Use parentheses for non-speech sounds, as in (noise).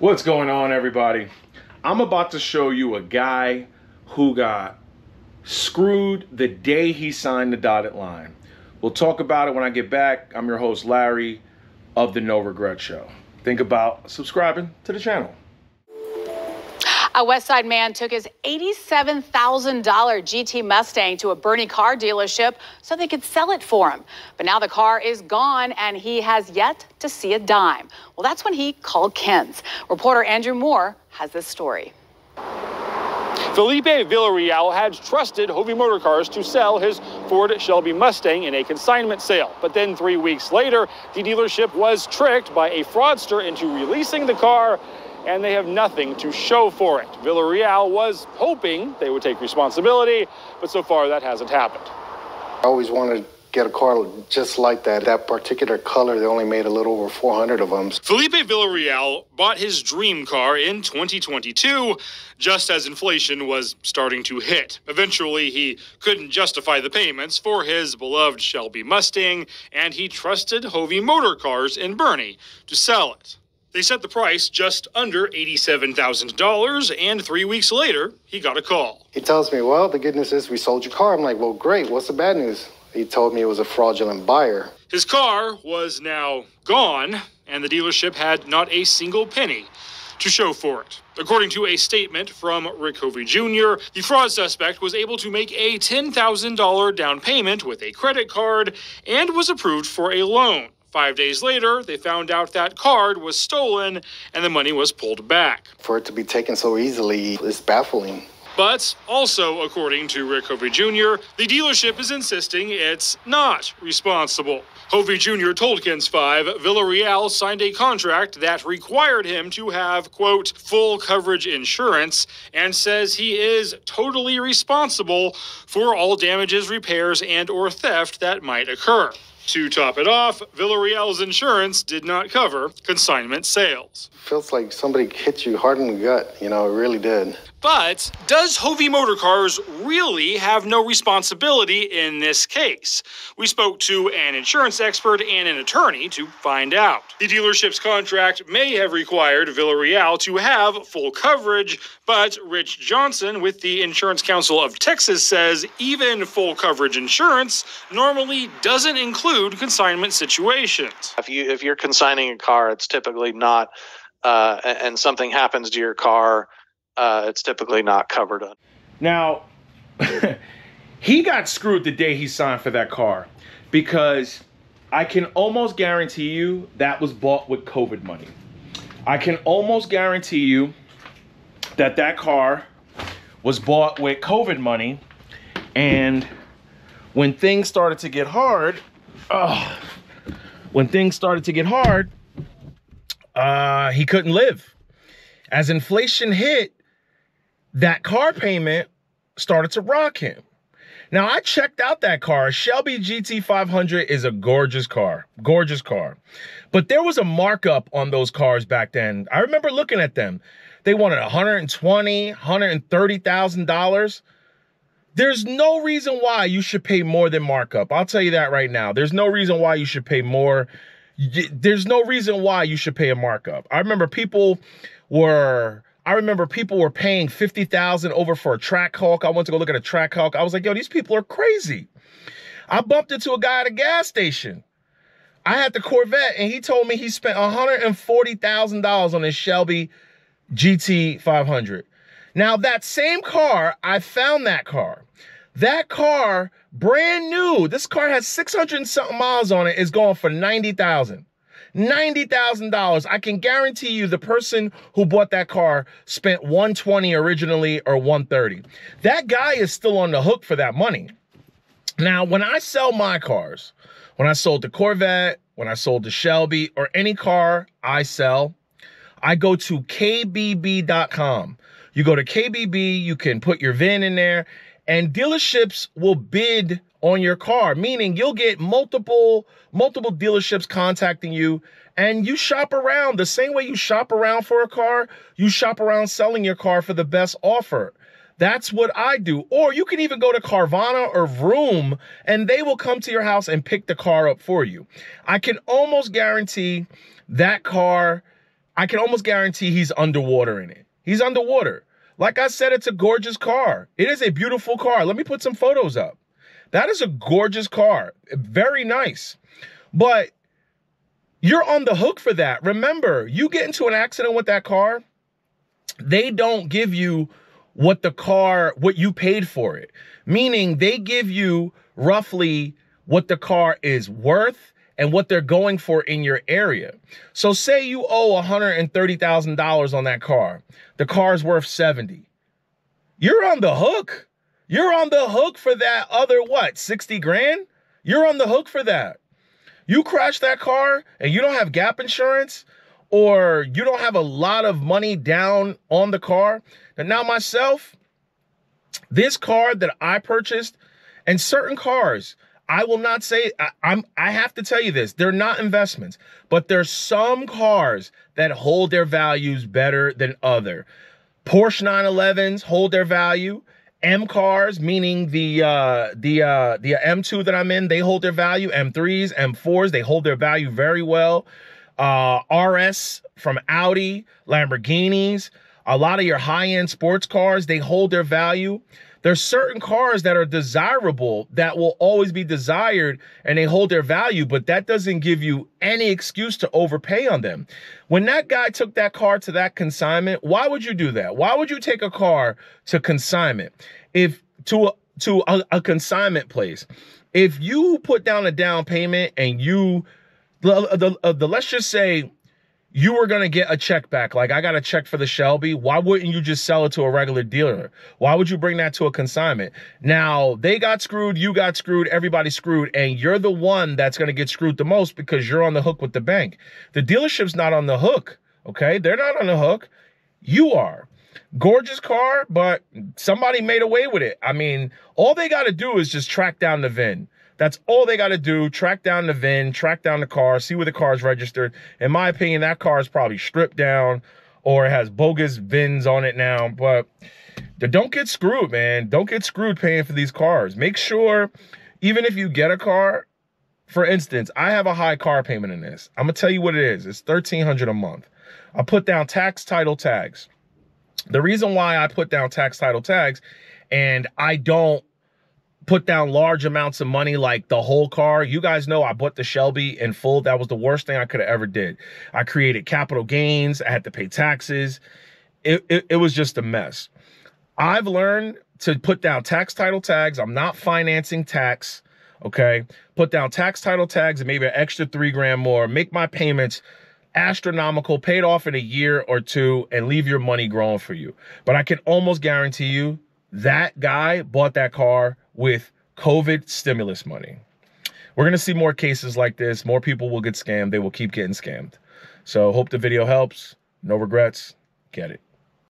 What's going on, everybody? I'm about to show you a guy who got screwed the day he signed the dotted line. We'll talk about it when I get back. I'm your host, Larry of the No Regret Show. Think about subscribing to the channel. A Westside man took his $87,000 GT Mustang to a Boerne car dealership so they could sell it for him. But now the car is gone and he has yet to see a dime. Well, that's when he called KENS. Reporter Andrew Moore has this story. Felipe Villarreal had trusted Hovey Motor Cars to sell his Ford Shelby Mustang in a consignment sale. But then three weeks later, the dealership was tricked by a fraudster into releasing the car and they have nothing to show for it. Villarreal was hoping they would take responsibility, but so far that hasn't happened. I always wanted to get a car just like that. That particular color, they only made a little over 400 of them. Felipe Villarreal bought his dream car in 2022, just as inflation was starting to hit. Eventually, he couldn't justify the payments for his beloved Shelby Mustang, and he trusted Hovey Motor Cars in Boerne to sell it. They set the price just under $87,000, and three weeks later, he got a call. He tells me, Well, the good news is we sold your car. I'm like, Well, great. What's the bad news? He told me it was a fraudulent buyer. His car was now gone, and the dealership had not a single penny to show for it. According to a statement from Rick Hovey Jr., the fraud suspect was able to make a $10,000 down payment with a credit card and was approved for a loan. Five days later, they found out that card was stolen and the money was pulled back. For it to be taken so easily is baffling. But also, according to Rick Hovey Jr., the dealership is insisting it's not responsible. Hovey Jr. told KENS 5 Villarreal signed a contract that required him to have, quote, full coverage insurance and says he is totally responsible for all damages, repairs, and or theft that might occur. To top it off, Villarreal's insurance did not cover consignment sales. Feels like somebody hit you hard in the gut. You know, it really did. But does Hovey Motor Cars really have no responsibility in this case? We spoke to an insurance expert and an attorney to find out. The dealership's contract may have required Villarreal to have full coverage, but Rich Johnson with the Insurance Council of Texas says even full coverage insurance normally doesn't include consignment situations. If you if you're consigning a car, it's typically not uh, and something happens to your car uh, it's typically not covered. Now, (laughs) he got screwed the day he signed for that car because I can almost guarantee you that was bought with COVID money. I can almost guarantee you that that car was bought with COVID money. And when things started to get hard, uh, when things started to get hard, uh, he couldn't live. As inflation hit, that car payment started to rock him. Now I checked out that car. Shelby GT500 is a gorgeous car, gorgeous car. But there was a markup on those cars back then. I remember looking at them. They wanted 120, 130,000 dollars. There's no reason why you should pay more than markup. I'll tell you that right now. There's no reason why you should pay more. There's no reason why you should pay a markup. I remember people were I remember people were paying 50,000 over for a Trackhawk. I went to go look at a Trackhawk. I was like, yo, these people are crazy. I bumped into a guy at a gas station. I had the Corvette and he told me he spent $140,000 on his Shelby GT 500. Now that same car, I found that car. That car, brand new. This car has 600 something miles on it, is going for 90,000. $90,000. I can guarantee you the person who bought that car spent 120 originally or 130. That guy is still on the hook for that money. Now, when I sell my cars, when I sold the Corvette, when I sold the Shelby or any car I sell, I go to kbb.com. You go to KBB, you can put your VIN in there and dealerships will bid on your car, meaning you'll get multiple multiple dealerships contacting you and you shop around the same way you shop around for a car, you shop around selling your car for the best offer. That's what I do. Or you can even go to Carvana or Vroom and they will come to your house and pick the car up for you. I can almost guarantee that car I can almost guarantee he's underwater in it. He's underwater. Like I said, it's a gorgeous car. It is a beautiful car. Let me put some photos up. That is a gorgeous car. Very nice. But you're on the hook for that. Remember, you get into an accident with that car, they don't give you what the car, what you paid for it. Meaning they give you roughly what the car is worth and what they're going for in your area. So say you owe $130,000 on that car. The car's worth 70. You're on the hook. You're on the hook for that other what? 60 grand? You're on the hook for that. You crash that car and you don't have gap insurance or you don't have a lot of money down on the car. And now myself, this car that I purchased and certain cars, I will not say I, am I have to tell you this. They're not investments, but there's some cars that hold their values better than other. Porsche 911s hold their value. M cars, meaning the uh, the uh, the M2 that I'm in, they hold their value. M3s, M4s, they hold their value very well. Uh, RS from Audi, Lamborghinis, a lot of your high-end sports cars, they hold their value. There's certain cars that are desirable that will always be desired and they hold their value, but that doesn't give you any excuse to overpay on them. When that guy took that car to that consignment, why would you do that? Why would you take a car to consignment? If to a, to a, a consignment place, if you put down a down payment and you the, the, the let's just say you were going to get a check back. Like I got a check for the Shelby. Why wouldn't you just sell it to a regular dealer? Why would you bring that to a consignment? Now they got screwed, you got screwed, everybody screwed, and you're the one that's going to get screwed the most because you're on the hook with the bank. The dealership's not on the hook. Okay. They're not on the hook. You are. Gorgeous car, but somebody made away with it. I mean, all they got to do is just track down the VIN. That's all they got to do. Track down the VIN, track down the car, see where the car is registered. In my opinion, that car is probably stripped down or it has bogus VINs on it now. But don't get screwed, man. Don't get screwed paying for these cars. Make sure, even if you get a car, for instance, I have a high car payment in this. I'm gonna tell you what it is. It's 1300 a month. I put down tax title tags. The reason why I put down tax title tags and I don't put down large amounts of money like the whole car. You guys know I bought the Shelby in full. That was the worst thing I could have ever did. I created capital gains. I had to pay taxes. It, it, it was just a mess. I've learned to put down tax title tags. I'm not financing tax. Okay. Put down tax title tags and maybe an extra three grand more. Make my payments astronomical, paid off in a year or two, and leave your money growing for you. But I can almost guarantee you that guy bought that car with COVID stimulus money. We're going to see more cases like this. More people will get scammed. They will keep getting scammed. So hope the video helps. No regrets. Get it.